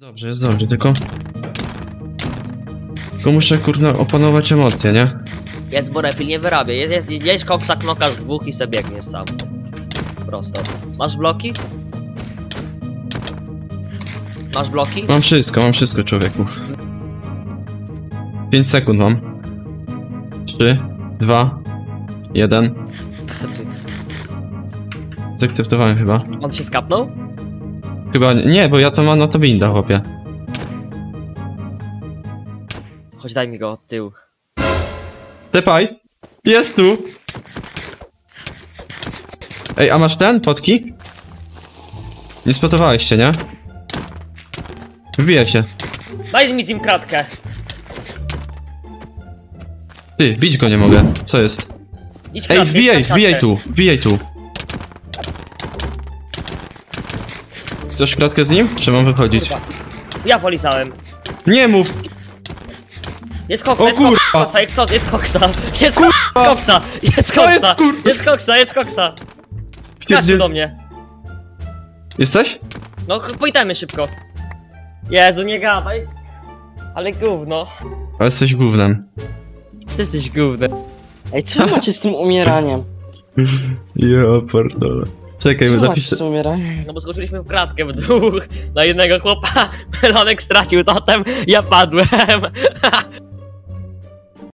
Dobrze, jest dobrze, tylko... Tylko muszę, kurna, opanować emocje, nie? Jedz, bo refil nie wyrabia. Jedz, jedz, jedź koksa, knoka z dwóch i se biegniesz sam. Prosto. Masz bloki? Masz bloki? Mam wszystko, mam wszystko, człowieku. 5 sekund mam. 3, 2, 1. Akceptuj. Zaakceptowałem chyba. On się skapnął? Chyba nie, bo ja to mam na to binda, chłopie. Chodź daj mi go od tyłu. Tepaj! Jest tu! Ej, a masz ten? Potki? Nie spotowałeś się, nie? Wbijaj się. Daj mi z nim kratkę. Ty, bić go nie mogę. Co jest? Idź Ej, kratkę, wbijaj, idź wbijaj kratkę. tu, wbijaj tu. Chcesz kratkę z nim? Czy mam wychodzić? Kurwa. Ja polisałem. Nie mów! Jest koksa, O jest kurwa! koksa, jest, koksa, jest koksa, jest koksa, jest To jest koksa, kurwa! jest koksa, jest koksa. Skacz tu do mnie. Jesteś? No, ch- powitajmy szybko. Jezu, nie gadaj. Ale gówno. Ale jesteś gównem. Ty jesteś gównem. Ej, co wy macie z tym umieraniem? Ja pierdolę. Czekaj, Co bo napiszę... umieraniem? No bo skoczyliśmy w kratkę w dwóch. Na jednego chłopa. Melonek stracił totem, ja padłem.